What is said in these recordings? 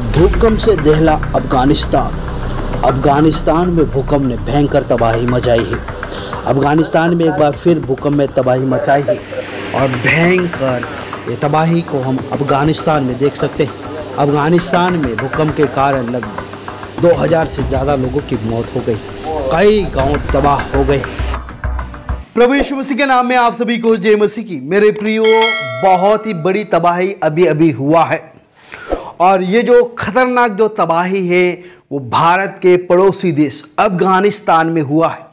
भूकंप से दहला अफ़गानिस्तान। अफ़गानिस्तान में भूकंप ने भयंकर तबाही मचाई है। अफ़गानिस्तान में एक बार फिर भूकंप में तबाही मचाई है और भयंकर ये तबाही को हम अफ़गानिस्तान में देख सकते हैं। अफ़गानिस्तान में भूकंप के कारण लगभग 2000 से ज़्यादा लोगों की मौत हो गई। कई गाँव तबाह हो गए। प्रभु यीशु मसीह के नाम में आप सभी को जय मसीह की। मेरे प्रियो, बहुत ही बड़ी तबाही अभी अभी हुआ है। और ये जो खतरनाक जो तबाही है, वो भारत के पड़ोसी देश अफ़गानिस्तान में हुआ है।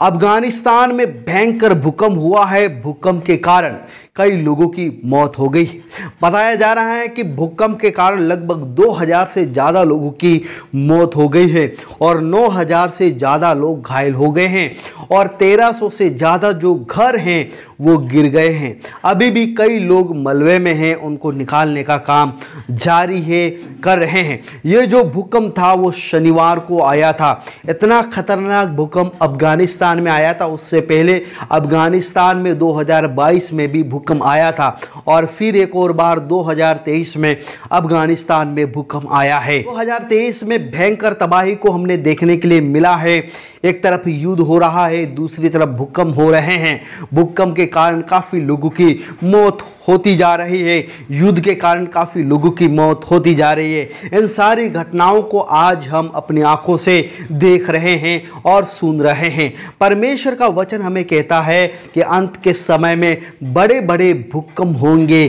अफ़गानिस्तान में भयंकर भूकंप हुआ है। भूकंप के कारण कई लोगों की मौत हो गई। बताया जा रहा है कि भूकंप के कारण लगभग 2000 से ज़्यादा लोगों की मौत हो गई है और 9000 से ज़्यादा लोग घायल हो गए हैं और 1300 से ज़्यादा जो घर हैं, वो गिर गए हैं। अभी भी कई लोग मलबे में हैं, उनको निकालने का काम जारी है, कर रहे हैं। ये जो भूकंप था, वो शनिवार को आया था। इतना खतरनाक भूकंप अफ़गानिस्तान में आया था। उससे पहले अफ़गानिस्तान में 2022 में भी भूकंप आया था और फिर एक और बार 2023 में अफ़गानिस्तान में भूकंप आया है। 2023 में भयंकर तबाही को हमने देखने के लिए मिला है। एक तरफ़ युद्ध हो रहा है, दूसरी तरफ़ भूकंप हो रहे हैं। भूकंप के कारण काफ़ी लोगों की मौत होती जा रही है। युद्ध के कारण काफ़ी लोगों की मौत होती जा रही है। इन सारी घटनाओं को आज हम अपनी आँखों से देख रहे हैं और सुन रहे हैं। परमेश्वर का वचन हमें कहता है कि अंत के समय में बड़े बड़े भूकंप होंगे।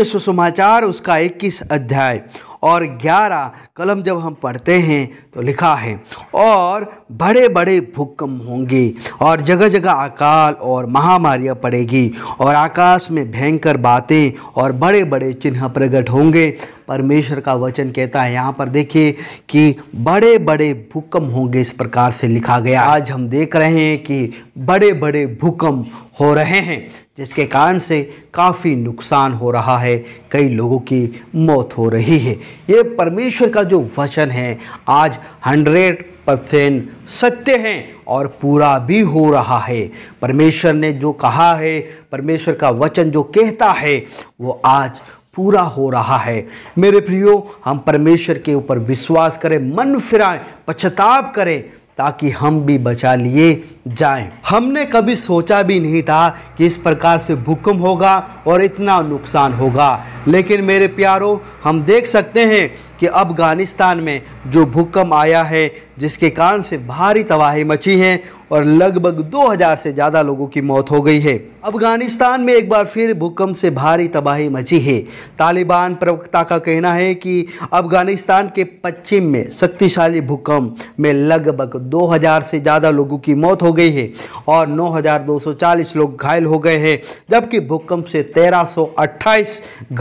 सुसमाचार उसका इक्कीस अध्याय। और ग्यारह कलम जब हम पढ़ते हैं तो लिखा है, और बड़े बड़े भूकंप होंगे और जगह जगह अकाल और महामारियाँ पड़ेगी और आकाश में भयंकर बातें और बड़े बड़े चिन्ह प्रकट होंगे। परमेश्वर का वचन कहता है, यहाँ पर देखिए कि बड़े बड़े भूकंप होंगे इस प्रकार से लिखा गया। आज हम देख रहे हैं कि बड़े बड़े भूकंप हो रहे हैं। जिसके कारण से काफ़ी नुकसान हो रहा है, कई लोगों की मौत हो रही है। ये परमेश्वर का जो वचन है, आज हंड्रेड परसेंट सत्य है और पूरा भी हो रहा है। परमेश्वर ने जो कहा है, परमेश्वर का वचन जो कहता है, वो आज पूरा हो रहा है। मेरे प्रियो, हम परमेश्वर के ऊपर विश्वास करें, मन फिराएँ, पश्चाताप करें ताकि हम भी बचा लिए जाएँ। हमने कभी सोचा भी नहीं था कि इस प्रकार से भूकंप होगा और इतना नुकसान होगा लेकिन मेरे प्यारों, हम देख सकते हैं कि अफ़गानिस्तान में जो भूकंप आया है, जिसके कारण से भारी तबाही मची है और लगभग 2000 से ज़्यादा लोगों की मौत हो गई है। अफ़गानिस्तान में एक बार फिर भूकंप से भारी तबाही मची है। तालिबान प्रवक्ता का कहना है कि अफ़गानिस्तान के पश्चिम में शक्तिशाली भूकंप में लगभग 2000 से ज़्यादा लोगों की मौत हो गई है और 9240 लोग घायल हो गए हैं, जबकि भूकंप से 1328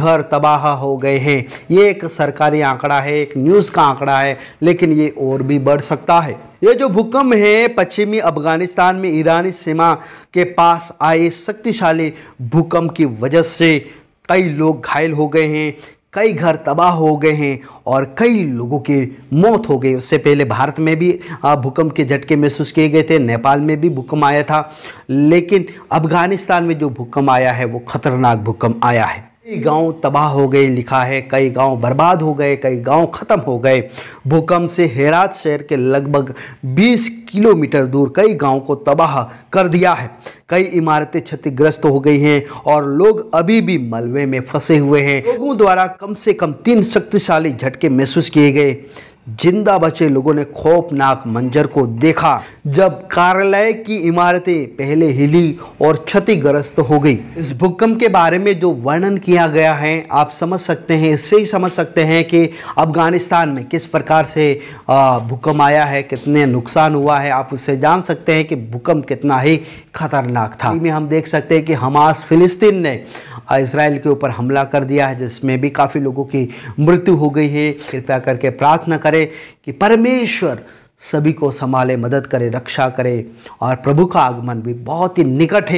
घर तबाह हो गए हैं। ये एक सरकारी आंकड़ा है, एक न्यूज़ का आंकड़ा है, लेकिन ये और भी बढ़ सकता है। ये जो भूकंप है, पश्चिमी अफ़गानिस्तान में ईरानी सीमा के पास आए शक्तिशाली भूकंप की वजह से कई लोग घायल हो गए हैं, कई घर तबाह हो गए हैं और कई लोगों की मौत हो गई। उससे पहले भारत में भी भूकंप के झटके महसूस किए गए थे, नेपाल में भी भूकंप आया था, लेकिन अफ़गानिस्तान में जो भूकंप आया है, वो खतरनाक भूकंप आया है। कई गाँव तबाह हो गए, लिखा है, कई गाँव बर्बाद हो गए, कई गाँव ख़त्म हो गए। भूकंप से हेरात शहर के लगभग 20 किलोमीटर दूर कई गाँव को तबाह कर दिया है। कई इमारतें क्षतिग्रस्त हो गई हैं और लोग अभी भी मलबे में फंसे हुए हैं। लोगों द्वारा कम से कम तीन शक्तिशाली झटके महसूस किए गए। ज़िंदा बचे लोगों ने खौफनाक मंजर को देखा, जब कार्यालय की इमारतें पहले हिली और क्षतिग्रस्त हो गई। इस भूकंप के बारे में जो वर्णन किया गया है, आप समझ सकते हैं, इससे ही समझ सकते हैं कि अफ़गानिस्तान में किस प्रकार से भूकंप आया है, कितने नुकसान हुआ है। आप उससे जान सकते हैं कि भूकंप कितना ही खतरनाक था। में हम देख सकते हैं कि हमास फिलिस्तीन ने इसराइल के ऊपर हमला कर दिया है, जिसमें भी काफ़ी लोगों की मृत्यु हो गई है। कृपया करके प्रार्थना करें कि परमेश्वर सभी को संभाले, मदद करे, रक्षा करे और प्रभु का आगमन भी बहुत ही निकट है।